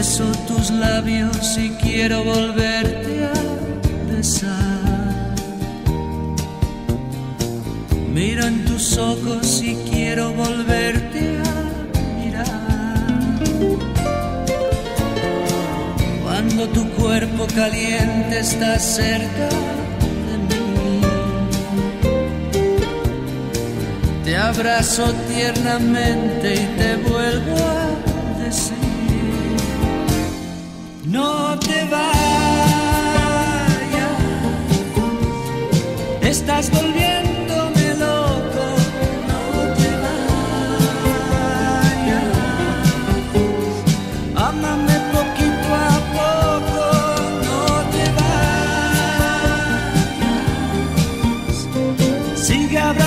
Beso tus labios y quiero volverte a besar. Miro en tus ojos y quiero cuerpo caliente está cerca de mí, te abrazo tiernamente y te vuelvo a decir. No te vayas,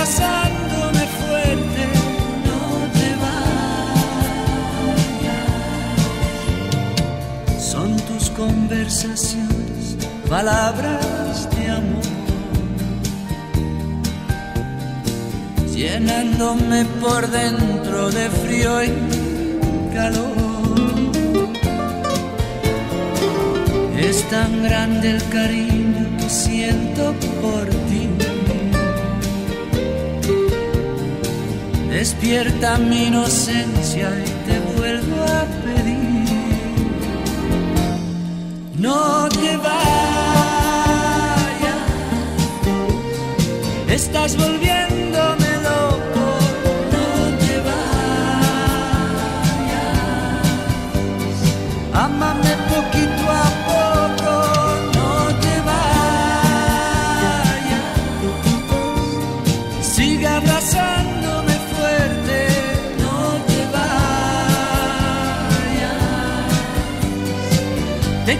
abrazándome fuerte. No te vayas. Son tus conversaciones, palabras de amor, llenándome por dentro de frío y calor. Es tan grande el cariño que siento por ti. Despierta mi inocencia y te vuelvo a pedir. No te vayas, estás volviéndome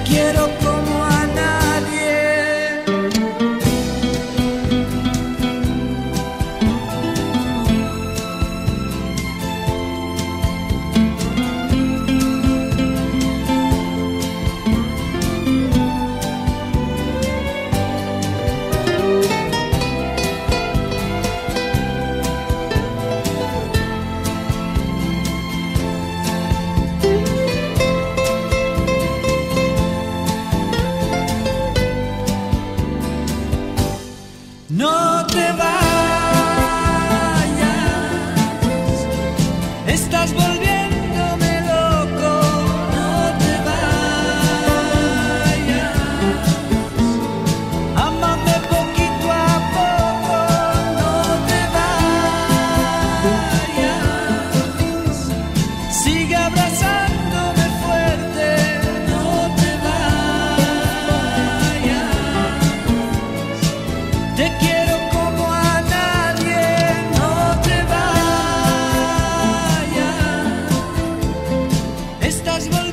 quiero as well.